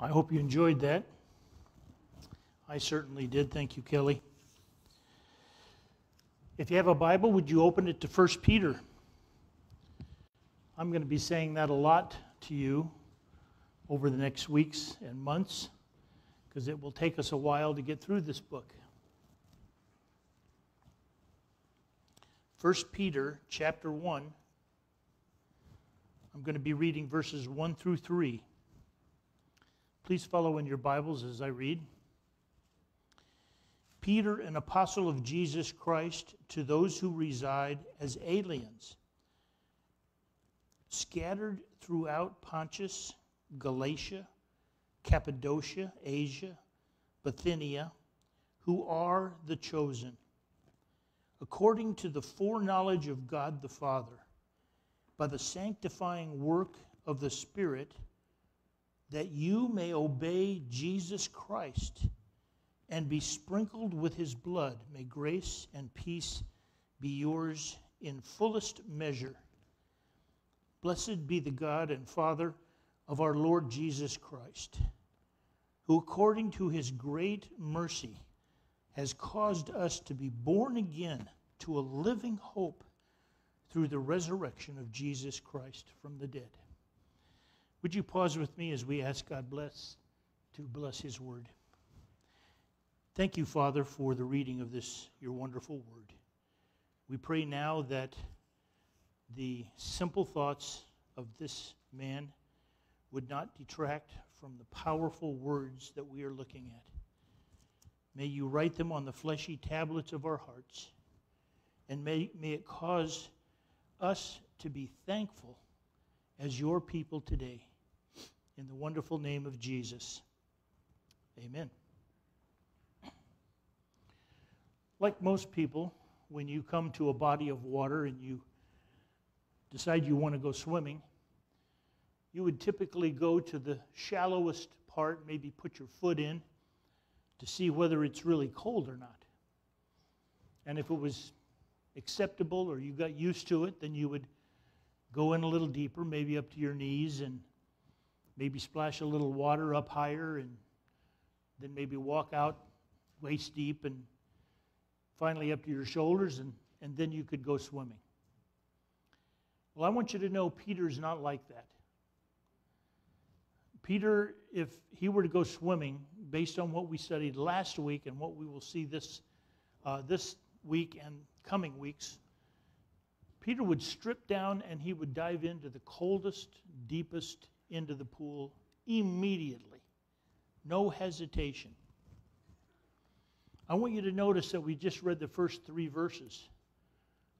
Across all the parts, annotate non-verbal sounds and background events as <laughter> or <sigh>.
I hope you enjoyed that. I certainly did. Thank you, Kelly. If you have a Bible, would you open it to 1 Peter? I'm going to be saying that a lot to you over the next weeks and months because it will take us a while to get through this book. 1 Peter chapter 1. I'm going to be reading verses 1 through 3. Please follow in your Bibles as I read. Peter, an apostle of Jesus Christ, to those who reside as aliens, scattered throughout Pontus, Galatia, Cappadocia, Asia, Bithynia, who are the chosen, according to the foreknowledge of God the Father, by the sanctifying work of the Spirit that you may obey Jesus Christ and be sprinkled with his blood. May grace and peace be yours in fullest measure. Blessed be the God and Father of our Lord Jesus Christ, who according to his great mercy has caused us to be born again to a living hope through the resurrection of Jesus Christ from the dead would you pause with me as we ask God bless to bless his word? Thank you, Father, for the reading of this, your wonderful word. We pray now that the simple thoughts of this man would not detract from the powerful words that we are looking at. May you write them on the fleshy tablets of our hearts, and may, may it cause us to be thankful as your people today. In the wonderful name of Jesus. Amen. Like most people, when you come to a body of water and you decide you want to go swimming, you would typically go to the shallowest part, maybe put your foot in to see whether it's really cold or not. And if it was acceptable or you got used to it, then you would go in a little deeper, maybe up to your knees, and maybe splash a little water up higher, and then maybe walk out waist deep and finally up to your shoulders, and, and then you could go swimming. Well, I want you to know Peter's not like that. Peter, if he were to go swimming, based on what we studied last week and what we will see this, uh, this week and coming weeks, Peter would strip down and he would dive into the coldest, deepest into the pool immediately. No hesitation. I want you to notice that we just read the first three verses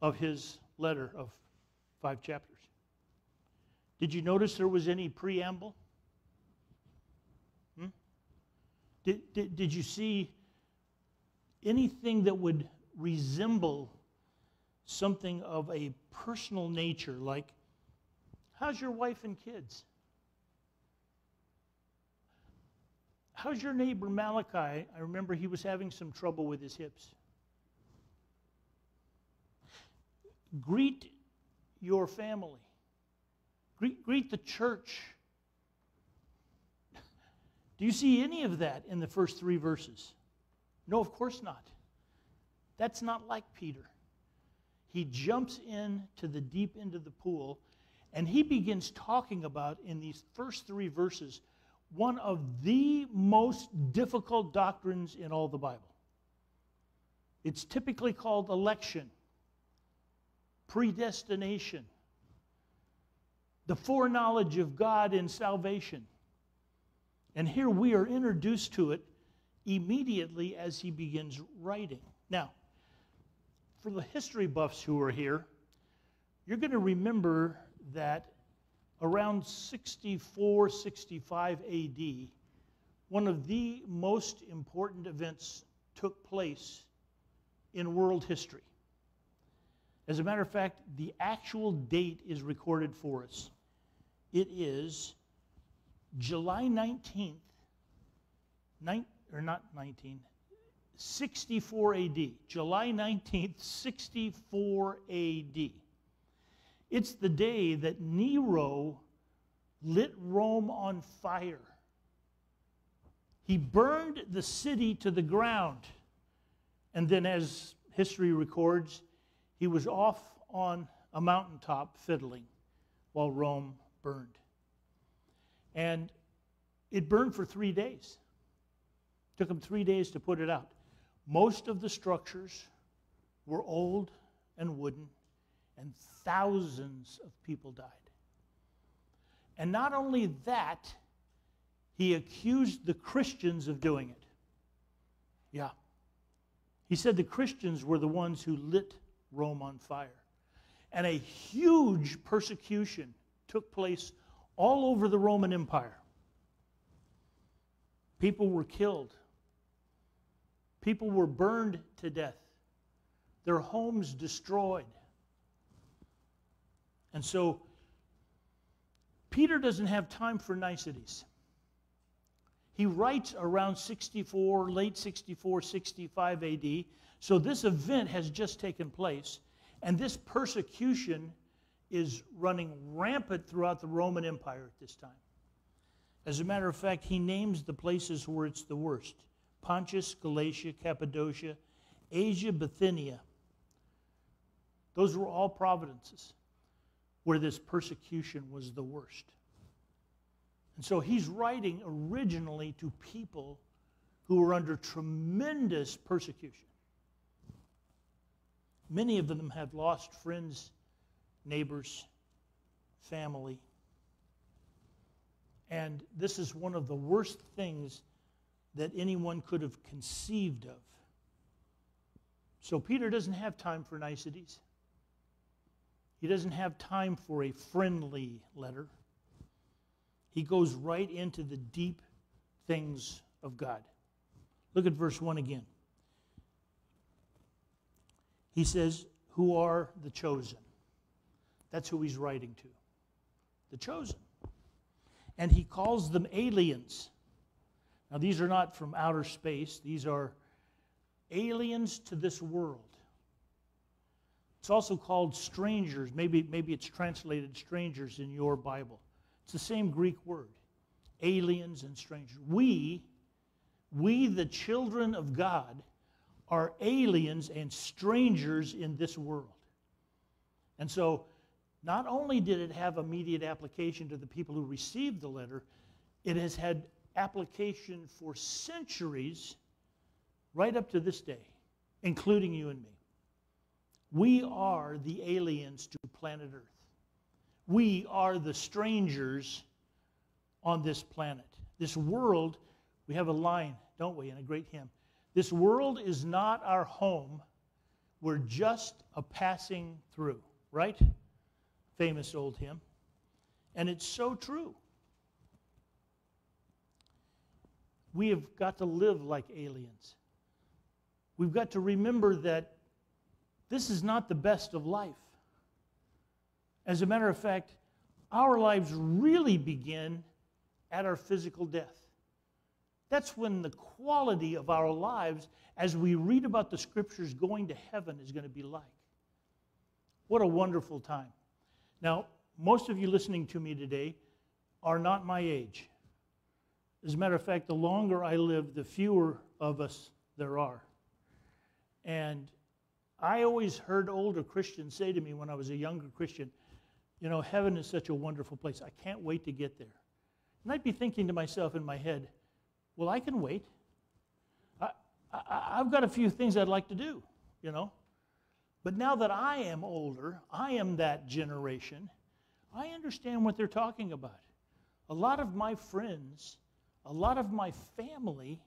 of his letter of five chapters. Did you notice there was any preamble? Hmm? Did, did, did you see anything that would resemble something of a personal nature, like, how's your wife and kids? How's your neighbor Malachi? I remember he was having some trouble with his hips. Greet your family. Greet, greet the church. Do you see any of that in the first three verses? No, of course not. That's not like Peter he jumps in to the deep end of the pool and he begins talking about in these first three verses one of the most difficult doctrines in all the Bible. It's typically called election, predestination, the foreknowledge of God in salvation. And here we are introduced to it immediately as he begins writing. Now, for the history buffs who are here, you're going to remember that around 64, 65 AD, one of the most important events took place in world history. As a matter of fact, the actual date is recorded for us. It is July 19th, or not 19, 64 AD, July 19th, 64 AD. It's the day that Nero lit Rome on fire He burned the city to the ground. And then, as history records, he was off on a mountaintop fiddling while Rome burned. And it burned for three days. It Took him three days to put it out. Most of the structures were old and wooden, and thousands of people died. And not only that, he accused the Christians of doing it. Yeah. He said the Christians were the ones who lit Rome on fire. And a huge persecution took place all over the Roman Empire. People were killed, people were burned to death, their homes destroyed. And so, Peter doesn't have time for niceties. He writes around 64, late 64, 65 AD. So this event has just taken place. And this persecution is running rampant throughout the Roman Empire at this time. As a matter of fact, he names the places where it's the worst Pontus, Galatia, Cappadocia, Asia, Bithynia. Those were all providences where this persecution was the worst. And so he's writing originally to people who were under tremendous persecution. Many of them have lost friends, neighbors, family. And this is one of the worst things that anyone could have conceived of. So Peter doesn't have time for niceties. He doesn't have time for a friendly letter. He goes right into the deep things of God. Look at verse 1 again. He says, Who are the chosen? That's who he's writing to. The chosen. And he calls them aliens. Now, these are not from outer space, these are aliens to this world. It's also called strangers. Maybe, maybe it's translated strangers in your Bible. It's the same Greek word aliens and strangers. We, we, the children of God, are aliens and strangers in this world. And so, not only did it have immediate application to the people who received the letter, it has had application for centuries right up to this day, including you and me. We are the aliens to planet Earth. We are the strangers on this planet. This world, we have a line, don't we, in a great hymn. This world is not our home. We're just a passing through, right? Famous old hymn. And it's so true. We have got to live like aliens. We've got to remember that this is not the best of life. As a matter of fact, our lives really begin at our physical death. That's when the quality of our lives, as we read about the scriptures going to heaven, is going to be like. What a wonderful time. Now, most of you listening to me today are not my age. As a matter of fact, the longer I live, the fewer of us there are. And I always heard older Christians say to me when I was a younger Christian, you know, heaven is such a wonderful place. I can't wait to get there. And I'd be thinking to myself in my head, well, I can wait. I, I've got a few things I'd like to do, you know. But now that I am older, I am that generation, I understand what they're talking about. A lot of my friends, a lot of my family,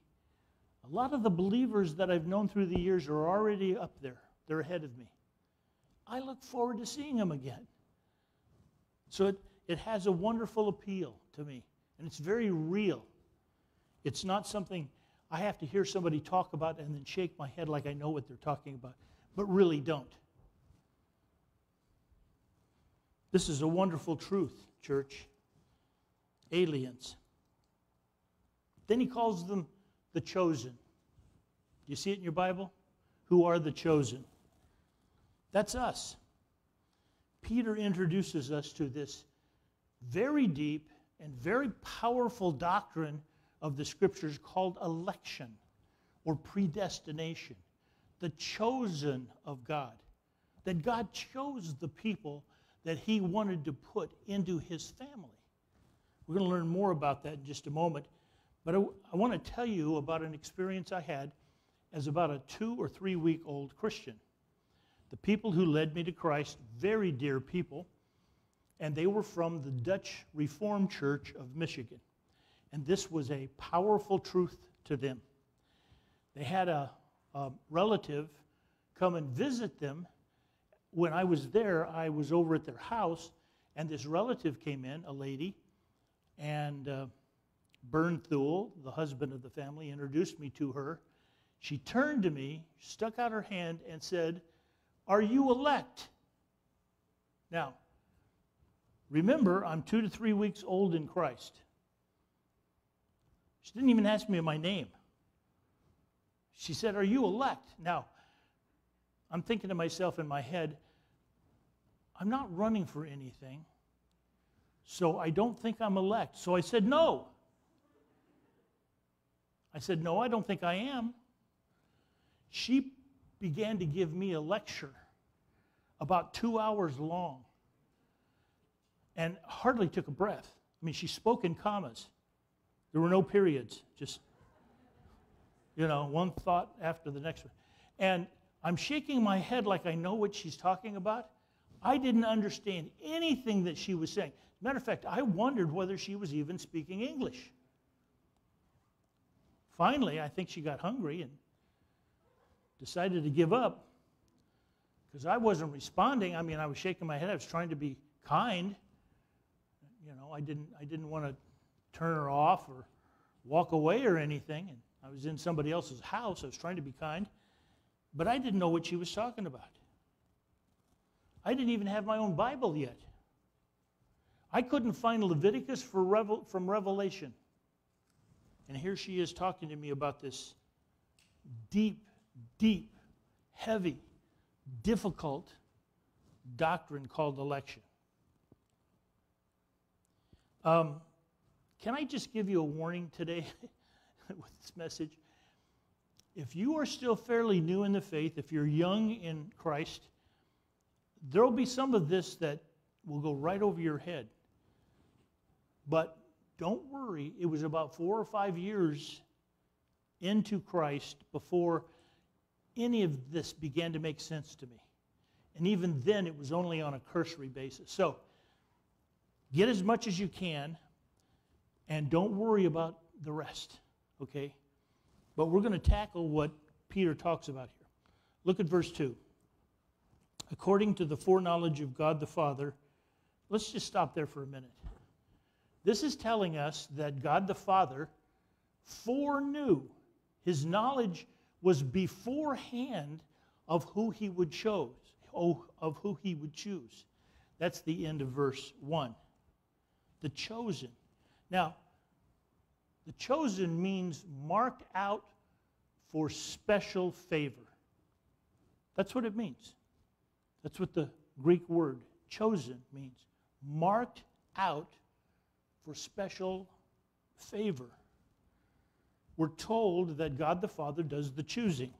a lot of the believers that I've known through the years are already up there. They're ahead of me. I look forward to seeing them again. So it, it has a wonderful appeal to me, and it's very real. It's not something I have to hear somebody talk about and then shake my head like I know what they're talking about, but really don't. This is a wonderful truth, church. Aliens. Then he calls them the chosen. Do you see it in your Bible? Who are the chosen? That's us. Peter introduces us to this very deep and very powerful doctrine of the scriptures called election or predestination, the chosen of God. That God chose the people that he wanted to put into his family. We're going to learn more about that in just a moment. But I, I want to tell you about an experience I had as about a two or three week old Christian. The people who led me to Christ, very dear people, and they were from the Dutch Reformed Church of Michigan. And this was a powerful truth to them. They had a, a relative come and visit them. When I was there, I was over at their house, and this relative came in, a lady, and uh, Bernthul, the husband of the family, introduced me to her. She turned to me, stuck out her hand, and said, Are you elect? Now, remember, I'm two to three weeks old in Christ. She didn't even ask me my name. She said, Are you elect? Now, I'm thinking to myself in my head, I'm not running for anything, so I don't think I'm elect. So I said, No. I said, No, I don't think I am. She began to give me a lecture about two hours long and hardly took a breath. I mean, she spoke in commas. There were no periods, just, you know, one thought after the next one. And I'm shaking my head like I know what she's talking about. I didn't understand anything that she was saying. Matter of fact, I wondered whether she was even speaking English. Finally, I think she got hungry and decided to give up because I wasn't responding. I mean, I was shaking my head. I was trying to be kind. You know, I didn't, I didn't want to turn her off or walk away or anything. And I was in somebody else's house. I was trying to be kind. But I didn't know what she was talking about. I didn't even have my own Bible yet. I couldn't find Leviticus Revel- from Revelation. And here she is talking to me about this deep, deep, heavy, difficult doctrine called election. Um, can I just give you a warning today <laughs> with this message? If you are still fairly new in the faith, if you're young in Christ, there will be some of this that will go right over your head. But don't worry, it was about four or five years into Christ before any of this began to make sense to me. And even then, it was only on a cursory basis. So, get as much as you can and don't worry about the rest, okay? But we're going to tackle what Peter talks about here. Look at verse 2. According to the foreknowledge of God the Father, let's just stop there for a minute. This is telling us that God the Father foreknew, his knowledge was beforehand of who he would choose, oh, of who he would choose. That's the end of verse 1. The chosen. Now, the chosen means marked out for special favor. That's what it means. That's what the Greek word chosen means. Marked out for special favor. We're told that God the Father does the choosing.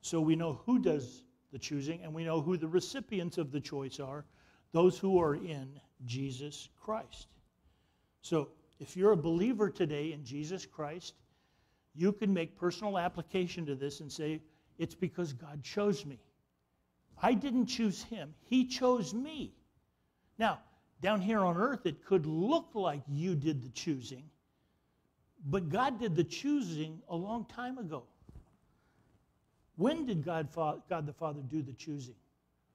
So we know who does the choosing and we know who the recipients of the choice are those who are in Jesus Christ. So if you're a believer today in Jesus Christ, you can make personal application to this and say, It's because God chose me. I didn't choose him, He chose me. Now, down here on earth, it could look like you did the choosing, but God did the choosing a long time ago. When did God, God the Father do the choosing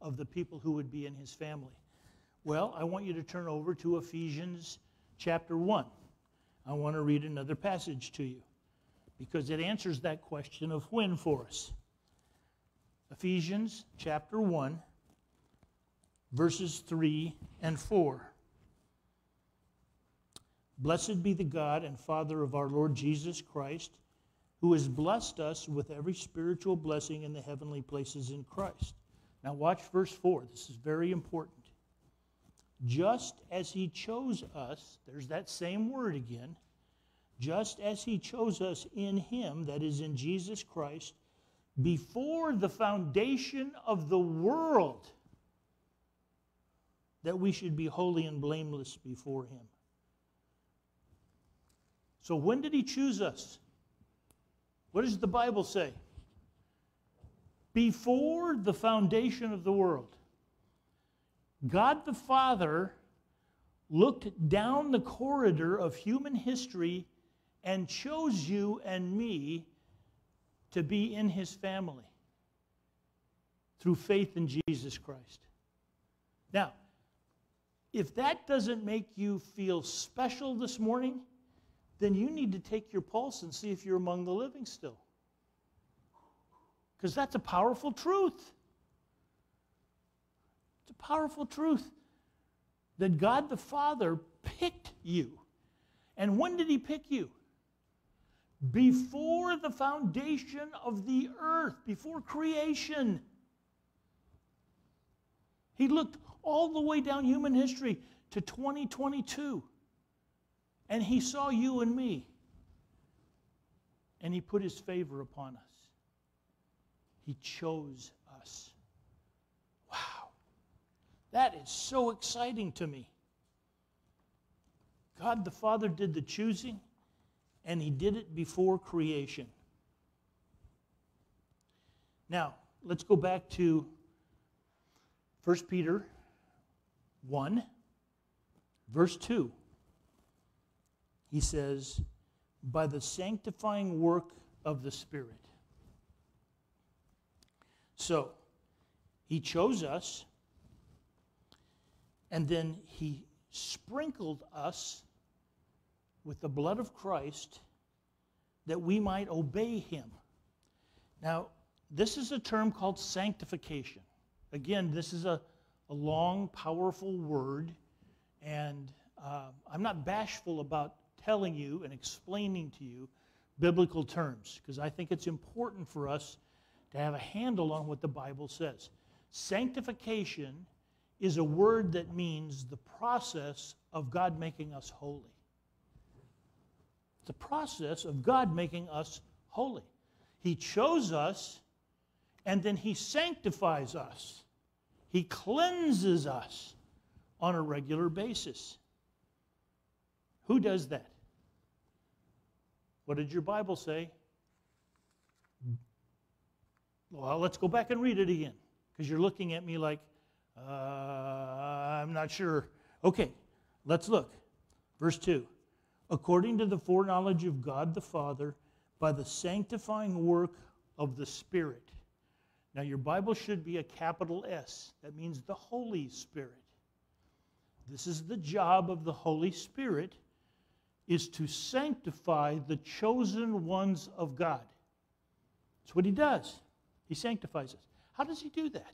of the people who would be in his family? Well, I want you to turn over to Ephesians chapter 1. I want to read another passage to you because it answers that question of when for us. Ephesians chapter 1 verses 3 and 4. Blessed be the God and Father of our Lord Jesus Christ, who has blessed us with every spiritual blessing in the heavenly places in Christ. Now, watch verse 4. This is very important. Just as he chose us, there's that same word again. just as he chose us in him, that is, in Jesus Christ, before the foundation of the world, that we should be holy and blameless before him. So, when did he choose us? What does the Bible say? Before the foundation of the world, God the Father looked down the corridor of human history and chose you and me to be in his family through faith in Jesus Christ. Now, if that doesn't make you feel special this morning, then you need to take your pulse and see if you're among the living still. Because that's a powerful truth. It's a powerful truth that God the Father picked you. And when did He pick you? Before the foundation of the earth, before creation. He looked all the way down human history to 2022. And he saw you and me. And he put his favor upon us. He chose us. Wow. That is so exciting to me. God the Father did the choosing, and he did it before creation. Now, let's go back to 1 Peter 1, verse 2. He says, by the sanctifying work of the Spirit. So, he chose us, and then he sprinkled us with the blood of Christ that we might obey him. Now, this is a term called sanctification. Again, this is a a long, powerful word, and uh, I'm not bashful about telling you and explaining to you biblical terms because I think it's important for us to have a handle on what the Bible says. Sanctification is a word that means the process of God making us holy. The process of God making us holy. He chose us and then He sanctifies us. He cleanses us on a regular basis. Who does that? What did your Bible say? Well, let's go back and read it again because you're looking at me like, uh, I'm not sure. Okay, let's look. Verse 2 According to the foreknowledge of God the Father, by the sanctifying work of the Spirit now, your Bible should be a capital S. That means the Holy Spirit. This is the job of the Holy Spirit is to sanctify the chosen ones of God. That's what he does. He sanctifies us. How does he do that?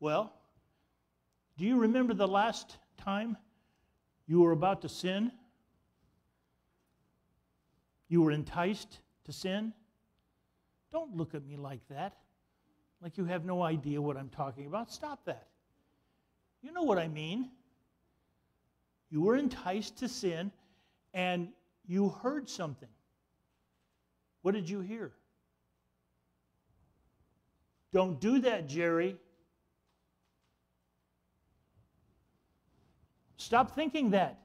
Well, do you remember the last time you were about to sin? You were enticed to sin? Don't look at me like that, like you have no idea what I'm talking about. Stop that. You know what I mean. You were enticed to sin and you heard something. What did you hear? Don't do that, Jerry. Stop thinking that.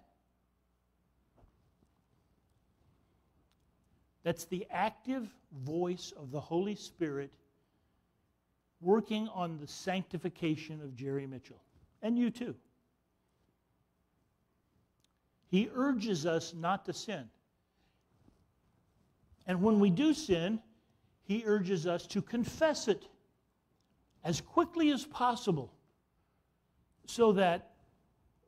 That's the active voice of the Holy Spirit working on the sanctification of Jerry Mitchell, and you too. He urges us not to sin. And when we do sin, he urges us to confess it as quickly as possible so that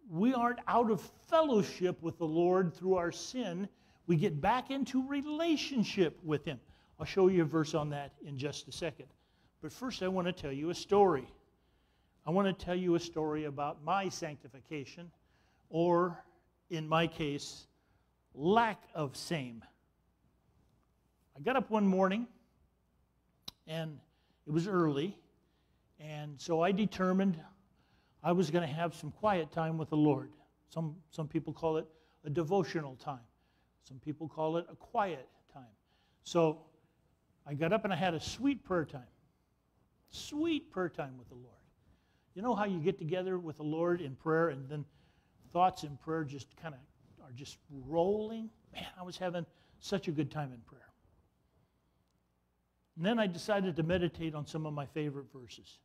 we aren't out of fellowship with the Lord through our sin we get back into relationship with Him. I'll show you a verse on that in just a second. But first, I want to tell you a story. I want to tell you a story about my sanctification, or in my case, lack of same. I got up one morning, and it was early, and so I determined I was going to have some quiet time with the Lord. Some, some people call it a devotional time. Some people call it a quiet time. So I got up and I had a sweet prayer time. Sweet prayer time with the Lord. You know how you get together with the Lord in prayer and then thoughts in prayer just kind of are just rolling? Man, I was having such a good time in prayer. And then I decided to meditate on some of my favorite verses.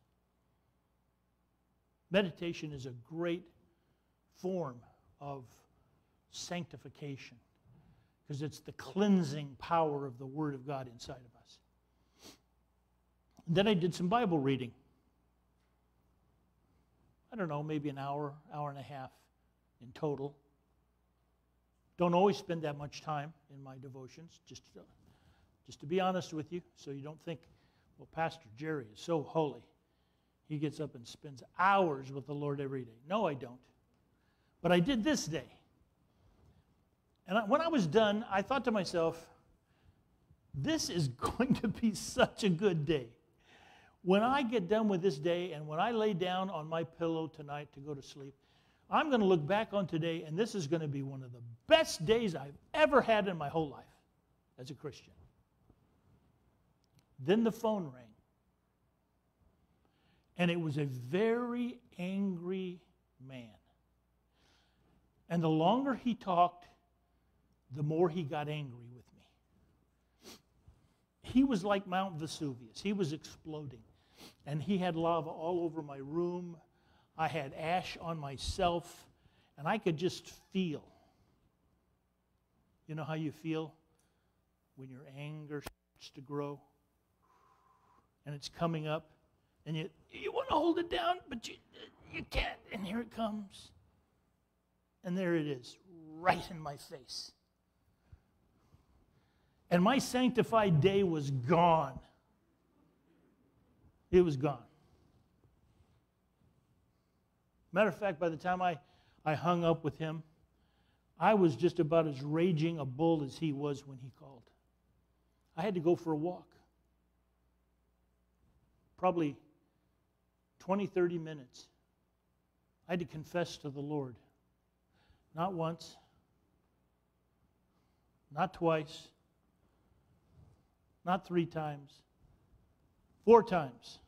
Meditation is a great form of sanctification because it's the cleansing power of the Word of God inside of us. And then I did some Bible reading. I don't know, maybe an hour, hour and a half in total. Don't always spend that much time in my devotions, just to, just to be honest with you, so you don't think, well, Pastor Jerry is so holy. He gets up and spends hours with the Lord every day. No, I don't. But I did this day. And I, when I was done, I thought to myself, this is <laughs> going to be such a good day. When I get done with this day and when I lay down on my pillow tonight to go to sleep, I'm going to look back on today and this is going to be one of the best days I've ever had in my whole life as a Christian. Then the phone rang. And it was a very angry man. And the longer he talked, the more he got angry with me. He was like Mount Vesuvius, he was exploding. And he had lava all over my room. I had ash on myself, and I could just feel. You know how you feel when your anger starts to grow and it's coming up, and you, you want to hold it down, but you, you can't, and here it comes. And there it is, right in my face. And my sanctified day was gone. It was gone. Matter of fact, by the time I, I hung up with him, I was just about as raging a bull as he was when he called. I had to go for a walk. Probably 20, 30 minutes. I had to confess to the Lord. Not once, not twice, not three times, four times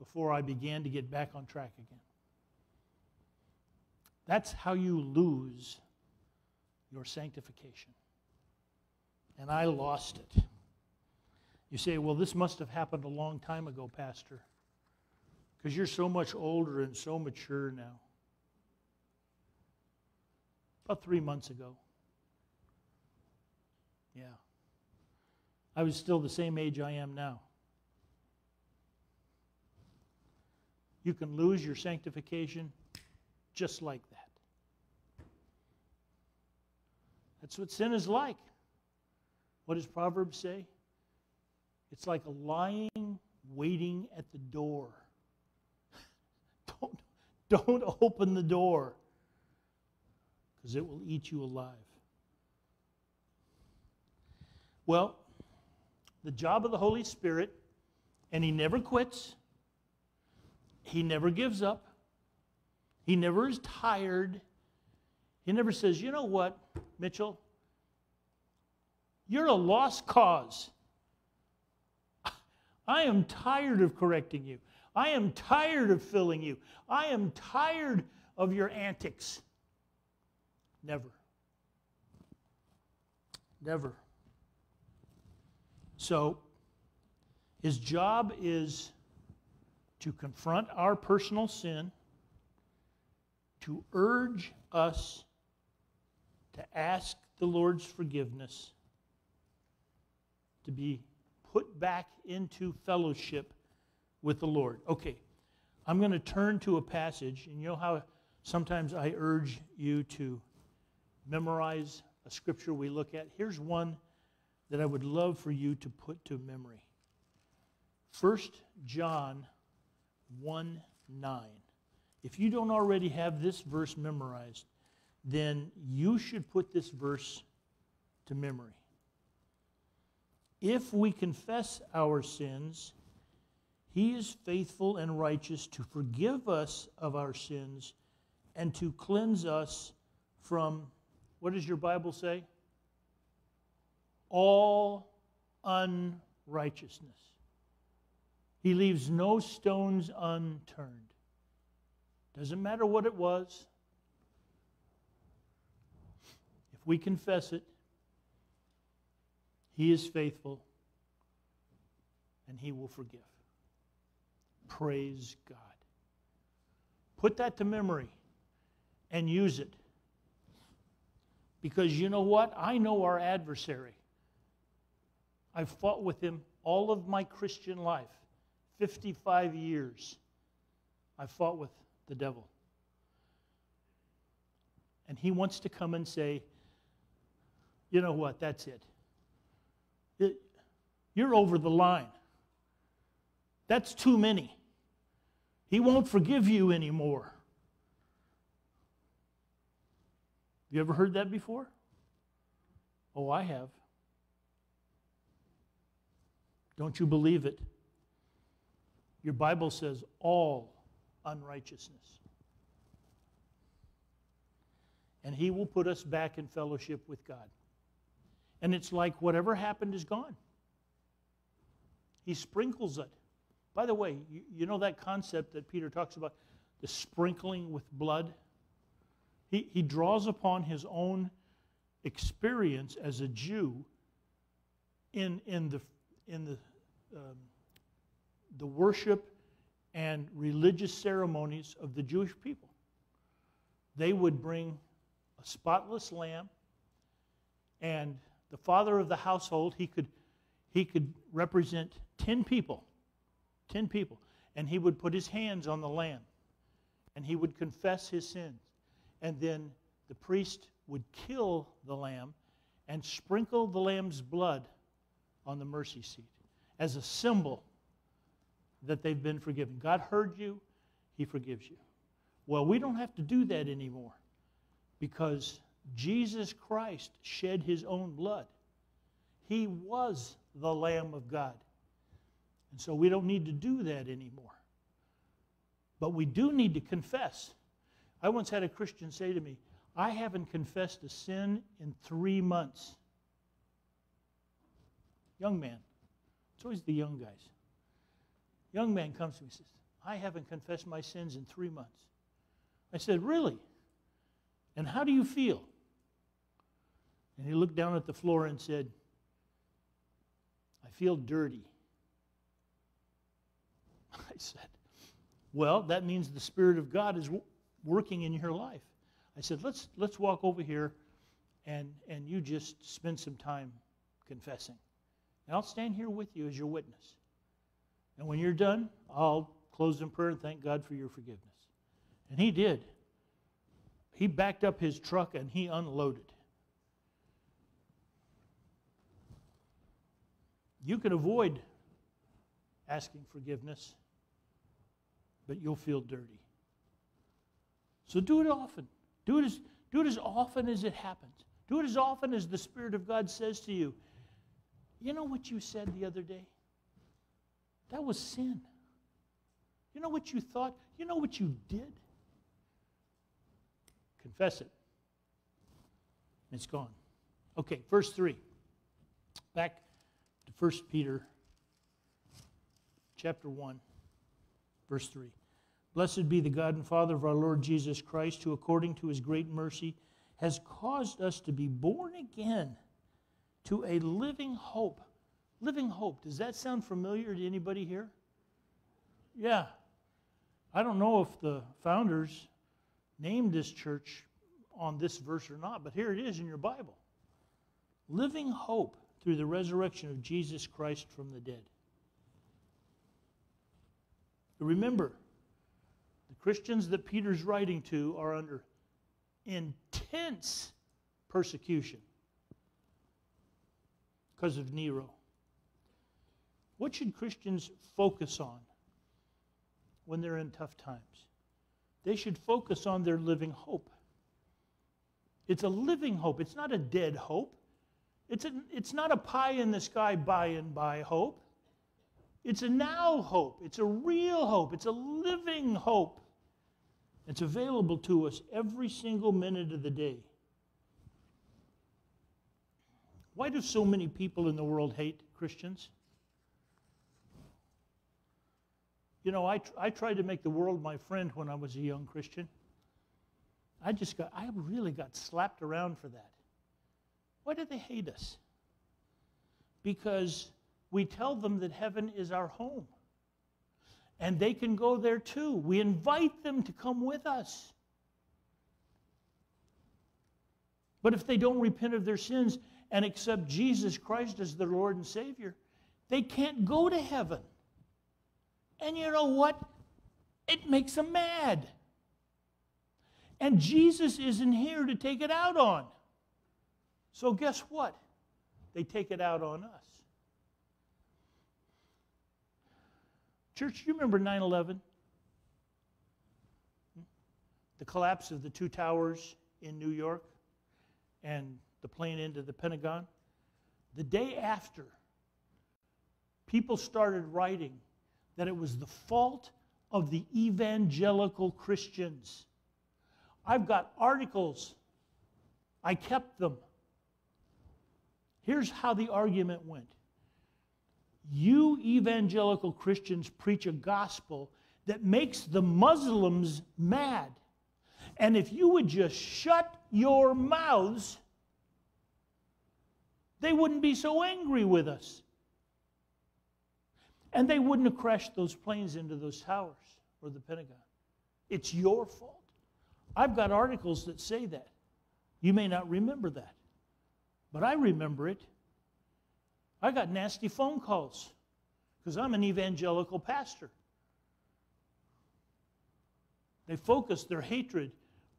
before I began to get back on track again. That's how you lose your sanctification. And I lost it. You say, well, this must have happened a long time ago, Pastor, because you're so much older and so mature now. About three months ago. Yeah. I was still the same age I am now. You can lose your sanctification just like that. That's what sin is like. What does Proverbs say? It's like a lying waiting at the door. <laughs> don't, don't open the door because it will eat you alive. Well, the job of the Holy Spirit, and He never quits, He never gives up, He never is tired. He never says, you know what, Mitchell? You're a lost cause. <laughs> I am tired of correcting you. I am tired of filling you. I am tired of your antics. Never. Never. So, his job is to confront our personal sin, to urge us to ask the Lord's forgiveness, to be put back into fellowship with the Lord. Okay, I'm going to turn to a passage, and you know how sometimes I urge you to memorize a scripture we look at? Here's one that I would love for you to put to memory. 1 John 1 9. If you don't already have this verse memorized, then you should put this verse to memory. If we confess our sins, he is faithful and righteous to forgive us of our sins and to cleanse us from, what does your Bible say? all unrighteousness. He leaves no stones unturned. Doesn't matter what it was. If we confess it, He is faithful and He will forgive. Praise God. Put that to memory and use it. Because you know what? I know our adversary. I've fought with him all of my Christian life 55 years. I've fought with the devil. And he wants to come and say, you know what? That's it. it you're over the line. That's too many. He won't forgive you anymore. You ever heard that before? Oh, I have. Don't you believe it? Your Bible says all unrighteousness. And He will put us back in fellowship with God. And it's like whatever happened is gone. He sprinkles it. By the way, you, you know that concept that Peter talks about the sprinkling with blood? He, he draws upon his own experience as a Jew in, in the, in the, um, the worship and religious ceremonies of the Jewish people. They would bring a spotless lamb, and the father of the household, he could, he could represent 10 people 10 people. And he would put his hands on the lamb and he would confess his sins. And then the priest would kill the lamb and sprinkle the lamb's blood on the mercy seat as a symbol that they've been forgiven. God heard you, he forgives you. Well, we don't have to do that anymore because Jesus Christ shed his own blood. He was the Lamb of God. And so we don't need to do that anymore. But we do need to confess. I once had a Christian say to me, I haven't confessed a sin in three months. Young man. It's always the young guys. Young man comes to me and says, I haven't confessed my sins in three months. I said, Really? And how do you feel? And he looked down at the floor and said, I feel dirty. <laughs> I said, Well, that means the Spirit of God is working in your life. I said, Let's, let's walk over here and, and you just spend some time confessing. And I'll stand here with you as your witness. And when you're done, I'll close in prayer and thank God for your forgiveness. And he did. He backed up his truck and he unloaded. You can avoid asking forgiveness but you'll feel dirty. So do it often. Do it as, do it as often as it happens. Do it as often as the Spirit of God says to you, You know what you said the other day? That was sin. You know what you thought? You know what you did? Confess it. It's gone. Okay, verse 3. Back 1 Peter chapter 1, verse 3. Blessed be the God and Father of our Lord Jesus Christ, who according to his great mercy has caused us to be born again to a living hope. Living hope. Does that sound familiar to anybody here? Yeah. I don't know if the founders named this church on this verse or not, but here it is in your Bible. Living hope through the resurrection of Jesus Christ from the dead. Remember, the Christians that Peter's writing to are under intense persecution because of Nero. What should Christians focus on when they're in tough times? They should focus on their living hope. It's a living hope, it's not a dead hope. It's, a, it's not a pie in the sky by and by hope. It's a now hope. It's a real hope. It's a living hope. It's available to us every single minute of the day. Why do so many people in the world hate Christians? You know, I, tr- I tried to make the world my friend when I was a young Christian. I just got, I really got slapped around for that. Why do they hate us? Because we tell them that heaven is our home. And they can go there too. We invite them to come with us. But if they don't repent of their sins and accept Jesus Christ as their Lord and Savior, they can't go to heaven. And you know what? It makes them mad. And Jesus isn't here to take it out on. So, guess what? They take it out on us. Church, you remember 9 11? The collapse of the two towers in New York and the plane into the Pentagon? The day after, people started writing that it was the fault of the evangelical Christians. I've got articles, I kept them. Here's how the argument went You evangelical Christians preach a gospel that makes the Muslims mad. And if you would just shut your mouths, they wouldn't be so angry with us. And they wouldn't have crashed those planes into those towers or the Pentagon. It's your fault. I've got articles that say that. You may not remember that, but I remember it. I got nasty phone calls because I'm an evangelical pastor. They focus their hatred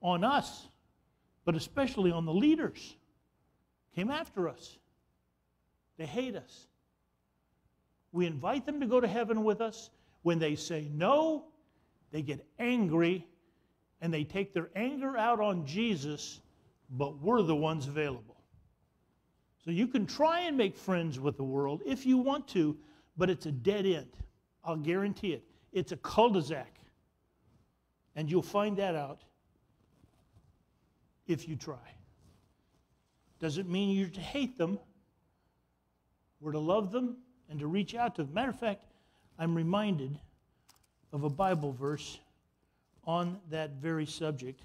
on us, but especially on the leaders. Came after us. They hate us. We invite them to go to heaven with us. When they say no, they get angry and they take their anger out on Jesus, but we're the ones available. So you can try and make friends with the world if you want to, but it's a dead end. I'll guarantee it. It's a cul de sac. And you'll find that out if you try. Doesn't mean you're to hate them, we're to love them and to reach out to them. Matter of fact, I'm reminded of a Bible verse on that very subject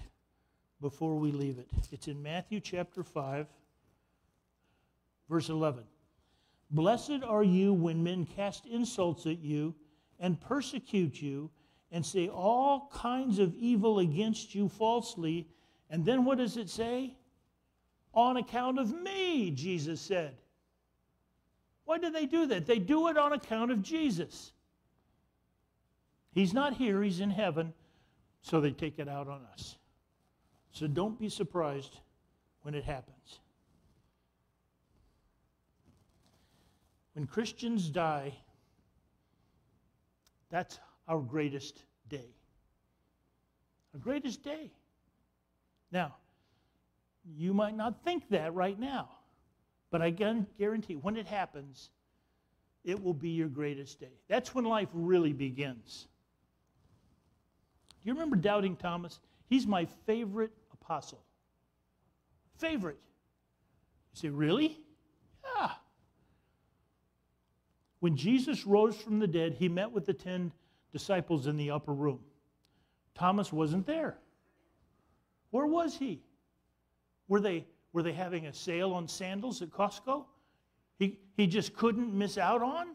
before we leave it. It's in Matthew chapter 5, verse 11. Blessed are you when men cast insults at you and persecute you and say all kinds of evil against you falsely. And then what does it say? On account of me, Jesus said. Why do they do that? They do it on account of Jesus. He's not here, he's in heaven, so they take it out on us. So don't be surprised when it happens. When Christians die, that's our greatest day. Our greatest day. Now, you might not think that right now. But I guarantee when it happens, it will be your greatest day. That's when life really begins. Do you remember Doubting Thomas? He's my favorite apostle. Favorite. You say, really? Yeah. When Jesus rose from the dead, he met with the ten disciples in the upper room. Thomas wasn't there. Where was he? Were they were they having a sale on sandals at Costco? He, he just couldn't miss out on?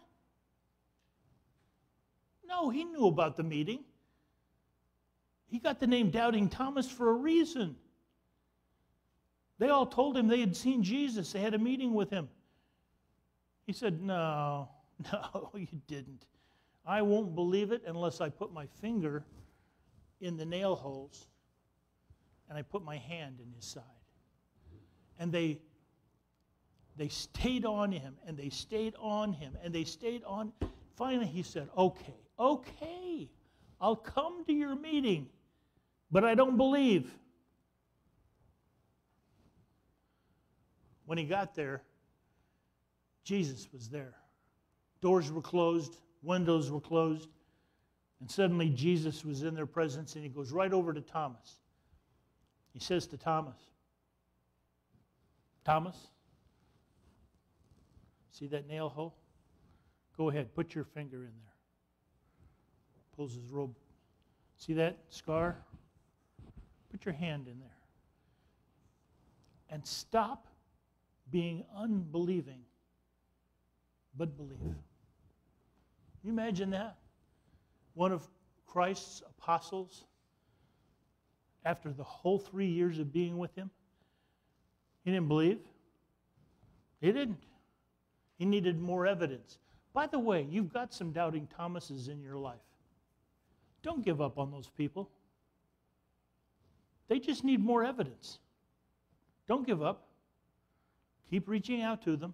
No, he knew about the meeting. He got the name Doubting Thomas for a reason. They all told him they had seen Jesus, they had a meeting with him. He said, No, <laughs> no, you didn't. I won't believe it unless I put my finger in the nail holes and I put my hand in his side. And they they stayed on him and they stayed on him and they stayed on. Finally he said okay okay i'll come to your meeting but i don't believe. When he got there jesus was there doors were closed windows were closed and suddenly jesus was in their presence and he goes right over to thomas he says to thomas Thomas, See that nail hole? Go ahead, put your finger in there. Pulls his robe. See that scar? Put your hand in there. And stop being unbelieving, but believe. Can you imagine that? One of Christ's apostles, after the whole three years of being with him, he didn't believe. He didn't. He needed more evidence. By the way, you've got some doubting Thomases in your life. Don't give up on those people. They just need more evidence. Don't give up. Keep reaching out to them.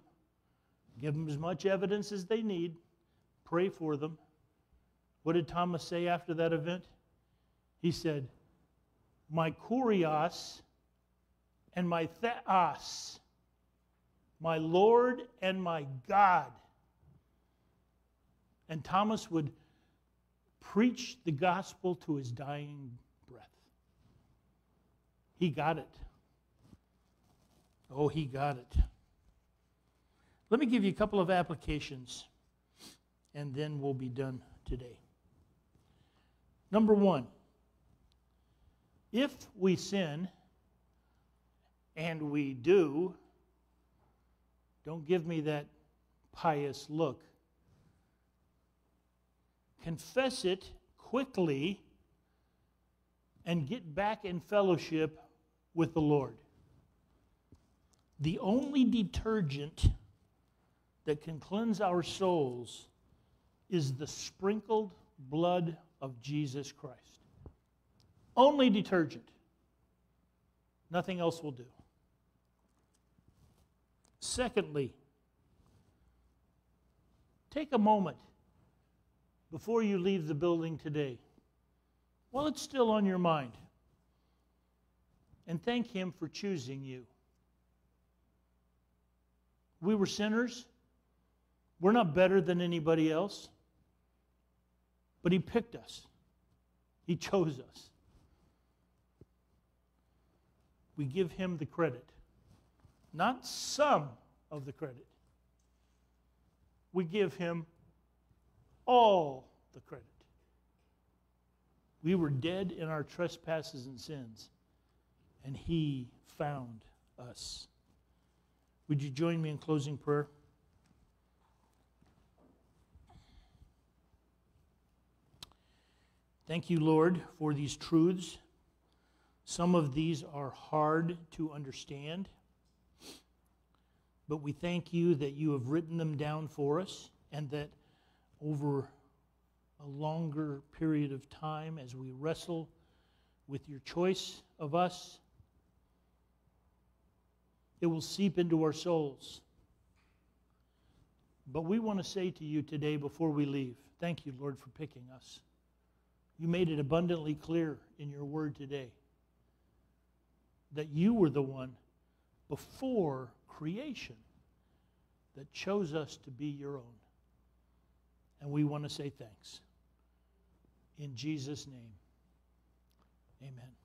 Give them as much evidence as they need. Pray for them. What did Thomas say after that event? He said, My kurios and my theos, my Lord and my God. And Thomas would preach the gospel to his dying breath. He got it. Oh, he got it. Let me give you a couple of applications, and then we'll be done today. Number one, if we sin, and we do, don't give me that pious look. Confess it quickly and get back in fellowship with the Lord. The only detergent that can cleanse our souls is the sprinkled blood of Jesus Christ. Only detergent. Nothing else will do. Secondly, take a moment before you leave the building today, while it's still on your mind, and thank Him for choosing you. We were sinners. We're not better than anybody else. But He picked us, He chose us. We give Him the credit, not some of the credit. We give Him all the credit. We were dead in our trespasses and sins, and He found us. Would you join me in closing prayer? Thank you, Lord, for these truths. Some of these are hard to understand, but we thank you that you have written them down for us and that over a longer period of time as we wrestle with your choice of us it will seep into our souls. But we want to say to you today before we leave, thank you, Lord, for picking us. You made it abundantly clear in your word today that you were the one before creation that chose us to be your own. And we want to say thanks. In Jesus' name, amen.